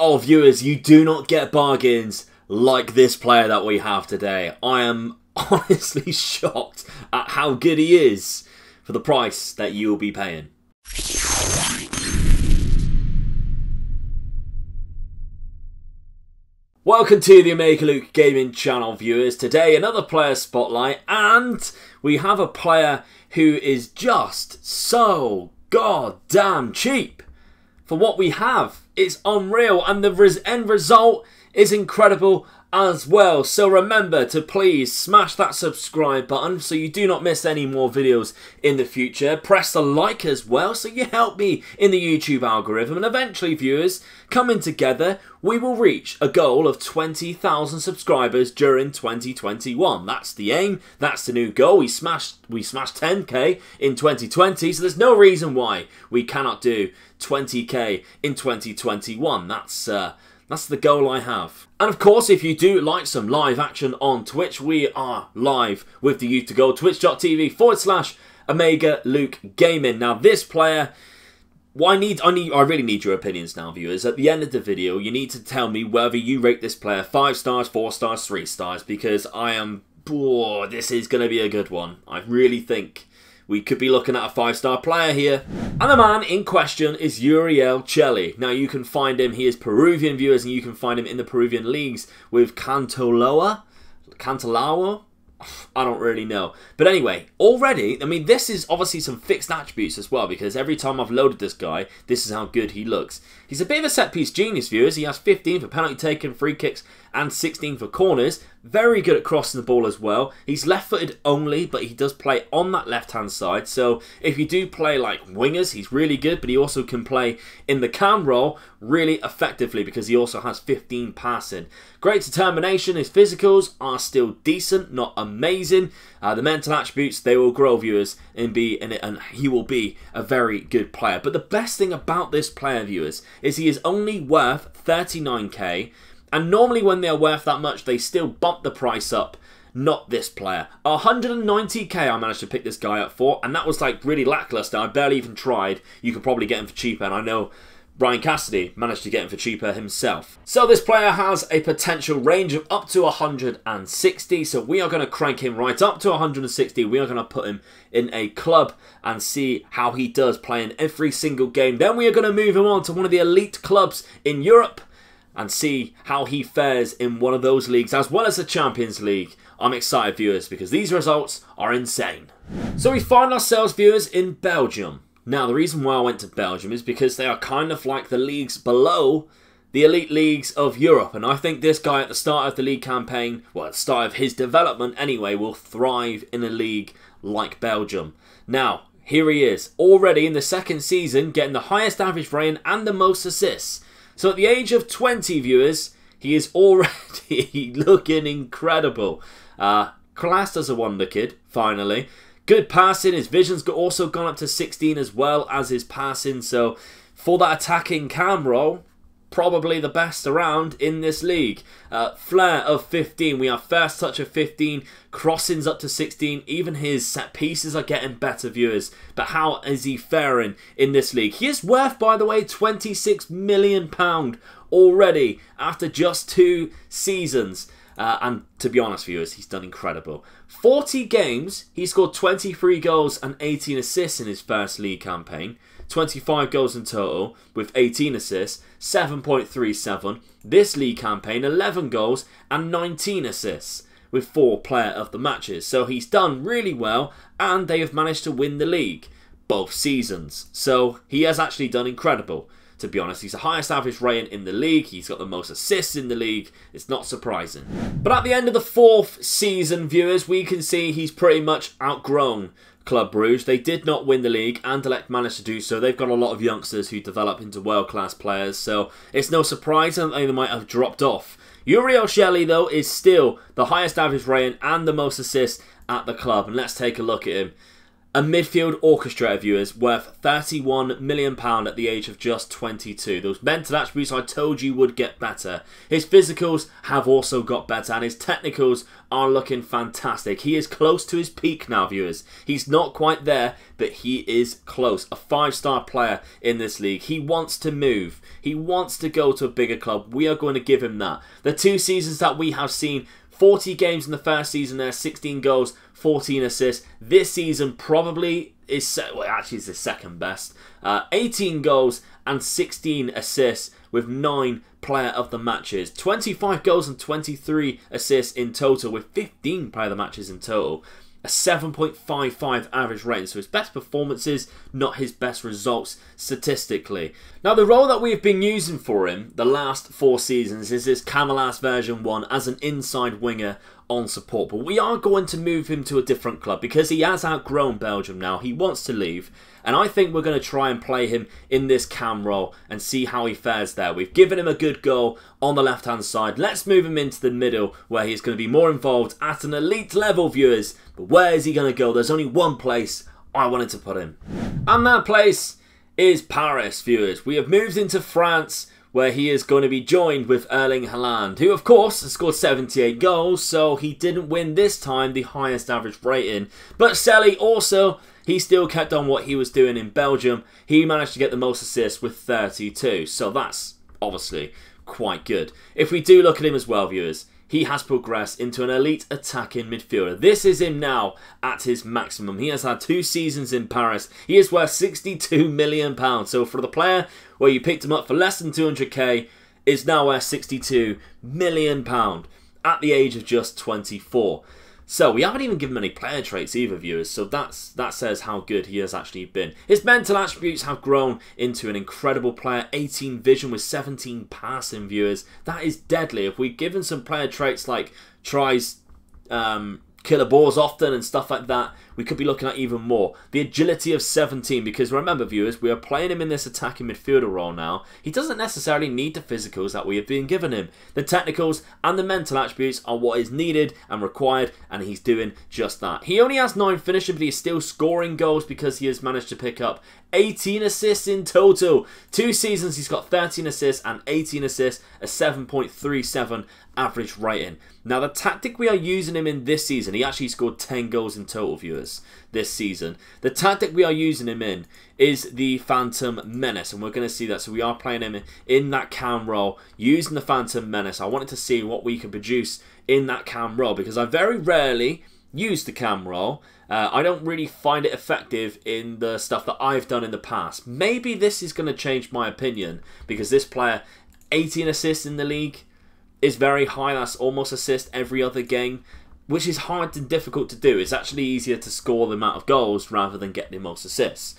Oh, viewers, you do not get bargains like this player that we have today. I am honestly shocked at how good he is for the price that you will be paying. Welcome to the Omega Luke Gaming channel viewers. Today another player spotlight and we have a player who is just so goddamn cheap for what we have. It's unreal and the end result is incredible as well. So remember to please smash that subscribe button so you do not miss any more videos in the future. Press the like as well so you help me in the YouTube algorithm and eventually viewers, coming together, we will reach a goal of 20,000 subscribers during 2021. That's the aim, that's the new goal. We smashed we smashed 10k in 2020 so there's no reason why we cannot do 20k in 2021. That's uh, that's the goal I have. And of course, if you do like some live action on Twitch, we are live with the Youth to Go, twitch.tv forward slash Omega Luke Gaming. Now, this player, well, I need, I need, I really need your opinions now, viewers. At the end of the video, you need to tell me whether you rate this player five stars, four stars, three stars, because I am, oh, this is going to be a good one. I really think we could be looking at a five-star player here. And the man in question is Uriel Celi. Now you can find him, he is Peruvian viewers, and you can find him in the Peruvian leagues with Cantoloa, Cantolao, I don't really know. But anyway, already, I mean, this is obviously some fixed attributes as well, because every time I've loaded this guy, this is how good he looks. He's a bit of a set-piece genius, viewers. He has 15 for penalty taken, free kicks, and 16 for corners. Very good at crossing the ball as well. He's left-footed only, but he does play on that left-hand side. So if you do play like wingers, he's really good, but he also can play in the cam role really effectively because he also has 15 passing. Great determination. His physicals are still decent, not amazing. Uh, the mental attributes, they will grow, viewers, and be in it, and he will be a very good player. But the best thing about this player, viewers, is he is only worth 39k and normally when they're worth that much, they still bump the price up. Not this player. 190k I managed to pick this guy up for, and that was like really lackluster. I barely even tried. You could probably get him for cheaper, and I know Brian Cassidy managed to get him for cheaper himself. So this player has a potential range of up to 160, so we are going to crank him right up to 160. We are going to put him in a club and see how he does playing every single game. Then we are going to move him on to one of the elite clubs in Europe and see how he fares in one of those leagues as well as the Champions League. I'm excited, viewers, because these results are insane. So we find ourselves, viewers, in Belgium. Now, the reason why I went to Belgium is because they are kind of like the leagues below the elite leagues of Europe. And I think this guy at the start of the league campaign, well, at the start of his development anyway, will thrive in a league like Belgium. Now, here he is, already in the second season, getting the highest average rating and the most assists. So at the age of 20 viewers, he is already looking incredible. Uh, classed as a wonder kid, finally. Good passing. His vision's also gone up to 16 as well as his passing. So for that attacking cam role, probably the best around in this league. Uh, flair of 15. We have first touch of 15. Crossings up to 16. Even his set pieces are getting better, viewers. But how is he faring in this league? He is worth, by the way, £26 million already after just two seasons. Uh, and to be honest, viewers, he's done incredible. 40 games, he scored 23 goals and 18 assists in his first league campaign. 25 goals in total with 18 assists, 7.37. This league campaign, 11 goals and 19 assists with four player of the matches. So he's done really well and they have managed to win the league both seasons. So he has actually done incredible. To be honest, he's the highest average rating in the league. He's got the most assists in the league. It's not surprising. But at the end of the fourth season, viewers, we can see he's pretty much outgrown Club Bruges. They did not win the league. Anderlecht managed to do so. They've got a lot of youngsters who develop into world-class players, so it's no surprise that they might have dropped off. Uriel Celi, though, is still the highest average rating and the most assists at the club. And let's take a look at him. A midfield orchestrator viewers worth £31 million at the age of just 22. Those mental attributes I told you would get better. His physicals have also got better and his technicals are looking fantastic. He is close to his peak now, viewers. He's not quite there, but he is close. A five-star player in this league. He wants to move. He wants to go to a bigger club. We are going to give him that. The two seasons that we have seen 40 games in the first season there, 16 goals, 14 assists. This season probably is, well, actually, it's the second best. Uh, 18 goals and 16 assists with 9 player of the matches. 25 goals and 23 assists in total with 15 player of the matches in total a 7.55 average rating. So his best performances, not his best results statistically. Now the role that we've been using for him the last four seasons is this Camellas version 1 as an inside winger on support. But we are going to move him to a different club because he has outgrown Belgium now. He wants to leave. And I think we're going to try and play him in this cam role and see how he fares there. We've given him a good goal on the left hand side. Let's move him into the middle where he's going to be more involved at an elite level, viewers. But where is he going to go? There's only one place I wanted to put him. And that place is Paris, viewers. We have moved into France where he is going to be joined with Erling Haaland, who of course has scored 78 goals, so he didn't win this time the highest average rating. But Celi also, he still kept on what he was doing in Belgium. He managed to get the most assists with 32, so that's obviously quite good. If we do look at him as well, viewers, he has progressed into an elite attacking midfielder. This is him now at his maximum. He has had two seasons in Paris. He is worth £62 million. So for the player where you picked him up for less than 200k, is now worth £62 million at the age of just 24. So we haven't even given him any player traits either, viewers. So that's that says how good he has actually been. His mental attributes have grown into an incredible player. 18 vision with 17 passing, viewers. That is deadly. If we give him some player traits like tries um, killer balls often and stuff like that, we could be looking at even more. The agility of 17, because remember, viewers, we are playing him in this attacking midfielder role now. He doesn't necessarily need the physicals that we have been given him. The technicals and the mental attributes are what is needed and required, and he's doing just that. He only has 9 finishing, but he's still scoring goals because he has managed to pick up 18 assists in total. Two seasons, he's got 13 assists and 18 assists, a 7.37 average rating. Now, the tactic we are using him in this season, he actually scored 10 goals in total, viewers, this season. The tactic we are using him in is the Phantom Menace, and we're going to see that. So we are playing him in that cam role, using the Phantom Menace. I wanted to see what we can produce in that cam role, because I very rarely use the cam role. Uh, I don't really find it effective in the stuff that I've done in the past. Maybe this is going to change my opinion because this player, 18 assists in the league, is very high. That's almost assist every other game, which is hard and difficult to do. It's actually easier to score the amount of goals rather than get the most assists.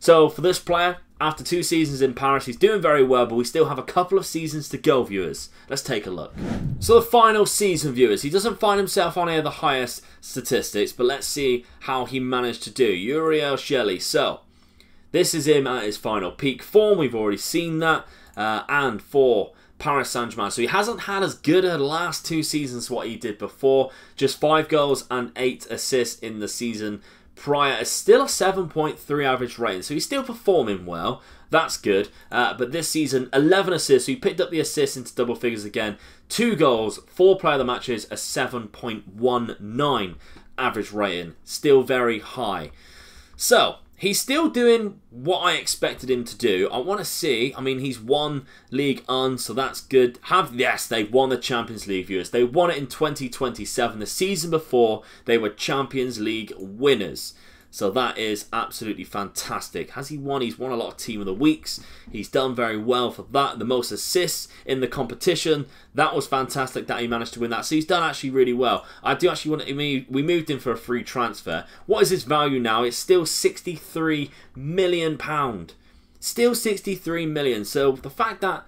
So for this player, after two seasons in Paris, he's doing very well, but we still have a couple of seasons to go, viewers. Let's take a look. So the final season, viewers, he doesn't find himself on any of the highest statistics, but let's see how he managed to do. Uriel Shelley. So, this is him at his final peak form. We've already seen that. Uh, and for Paris Saint-Germain. So he hasn't had as good a last two seasons what he did before. Just five goals and eight assists in the season prior is still a 7.3 average rating, so he's still performing well. That's good. Uh, but this season, 11 assists. So he picked up the assists into double figures again. Two goals, four player of the matches, a 7.19 average rating. Still very high. So, He's still doing what I expected him to do. I want to see. I mean, he's won Ligue 1, so that's good. Have yes, they won the Champions League viewers. They won it in 2027. The season before, they were Champions League winners. So that is absolutely fantastic. Has he won? He's won a lot of Team of the Weeks. He's done very well for that. The most assists in the competition. That was fantastic that he managed to win that. So he's done actually really well. I do actually want to, we moved him for a free transfer. What is his value now? It's still 63 million pound. Still 63 million. So the fact that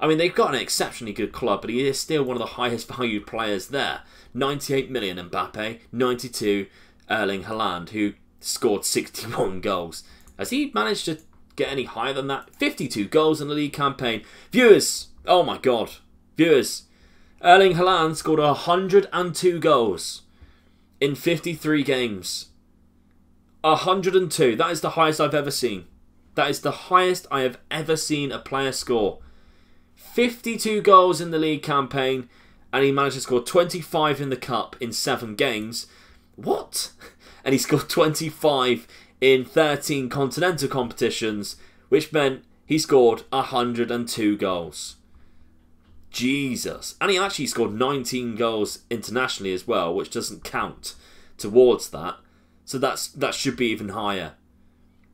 I mean, they've got an exceptionally good club, but he is still one of the highest valued players there. 98 million Mbappe, 92 Erling Haaland, who scored 61 goals. Has he managed to get any higher than that? 52 goals in the league campaign. Viewers, oh my god. Viewers, Erling Haaland scored 102 goals in 53 games. 102. That is the highest I've ever seen. That is the highest I have ever seen a player score. 52 goals in the league campaign, and he managed to score 25 in the cup in seven games. What? And he scored 25 in 13 continental competitions, which meant he scored 102 goals. Jesus. And he actually scored 19 goals internationally as well, which doesn't count towards that. So that's that should be even higher.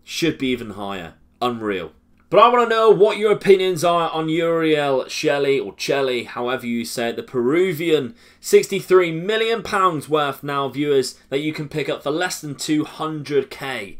Should be even higher. Unreal. But I want to know what your opinions are on Uriel Shelley, or Chelly, however you say it, the Peruvian £63 million worth now, viewers, that you can pick up for less than 200k.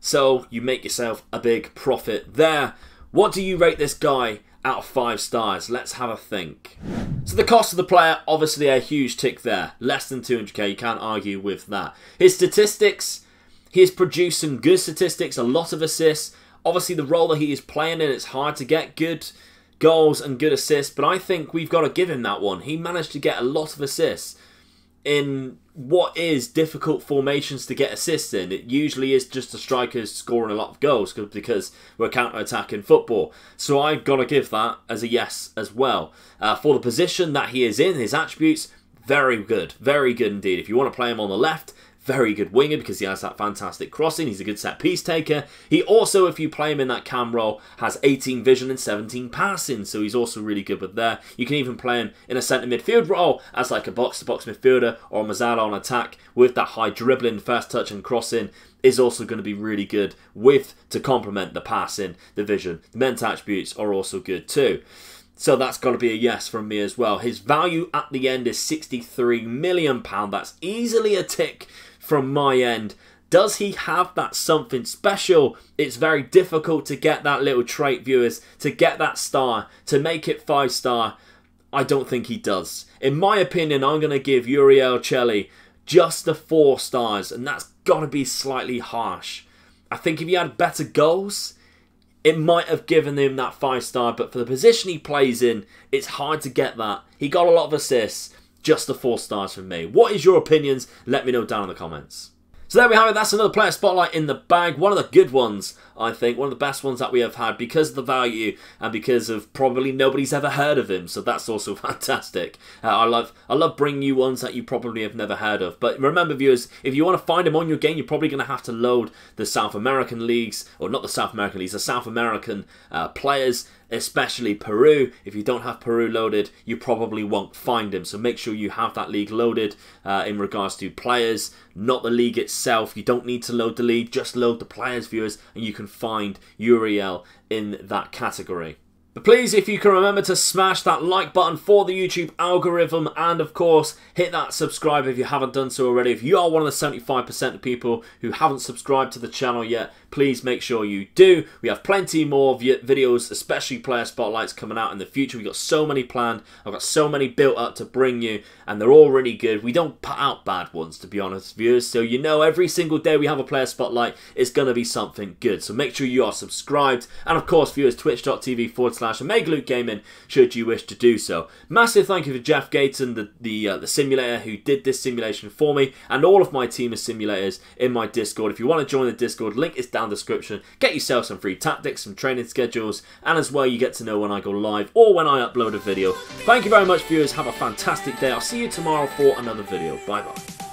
So you make yourself a big profit there. What do you rate this guy out of 5 stars? Let's have a think. So the cost of the player, obviously a huge tick there. Less than 200k, you can't argue with that. His statistics, he produced some good statistics, a lot of assists, Obviously, the role that he is playing in, it's hard to get good goals and good assists, but I think we've got to give him that one. He managed to get a lot of assists in what is difficult formations to get assists in. It usually is just the strikers scoring a lot of goals because we're counter-attacking football. So I've got to give that as a yes as well. Uh, for the position that he is in, his attributes, very good. Very good indeed. If you want to play him on the left, very good winger because he has that fantastic crossing. He's a good set piece taker. He also, if you play him in that cam role, has 18 vision and 17 passing, so he's also really good with there. You can even play him in a centre midfield role as like a box-to-box -box midfielder or Mezzala on attack with that high dribbling, first touch and crossing is also going to be really good with to complement the passing, the vision. The mental attributes are also good too. So that's got to be a yes from me as well. His value at the end is 63 million pound. That's easily a tick from my end. Does he have that something special? It's very difficult to get that little trait, viewers, to get that star, to make it five star. I don't think he does. In my opinion, I'm going to give Uriel Chelly just the four stars, and that's got to be slightly harsh. I think if he had better goals, it might have given him that five star, but for the position he plays in, it's hard to get that. He got a lot of assists just the four stars from me. What is your opinions? Let me know down in the comments. So there we have it, that's another player spotlight in the bag. One of the good ones, I think. One of the best ones that we have had because of the value and because of probably nobody's ever heard of him. So that's also fantastic. Uh, I love I love bringing you ones that you probably have never heard of. But remember, viewers, if you want to find him on your game, you're probably going to have to load the South American leagues, or not the South American leagues, the South American uh, players especially Peru. If you don't have Peru loaded, you probably won't find him. So make sure you have that league loaded uh, in regards to players, not the league itself. You don't need to load the league, just load the players, viewers, and you can find Uriel in that category. Please, if you can remember to smash that like button for the YouTube algorithm and, of course, hit that subscribe if you haven't done so already. If you are one of the 75% of people who haven't subscribed to the channel yet, please make sure you do. We have plenty more videos, especially player spotlights coming out in the future. We've got so many planned. I've got so many built up to bring you, and they're all really good. We don't put out bad ones, to be honest, viewers. So you know every single day we have a player spotlight, it's going to be something good. So make sure you are subscribed. And of course, viewers, twitch.tv forward slash Omega Gaming, should you wish to do so. Massive thank you to Jeff Gayton, the, the, uh, the simulator who did this simulation for me, and all of my team of simulators in my Discord. If you want to join the Discord, link is down the description. Get yourself some free tactics, some training schedules, and as well you get to know when I go live or when I upload a video. Thank you very much viewers, have a fantastic day. I'll see you tomorrow for another video. Bye bye.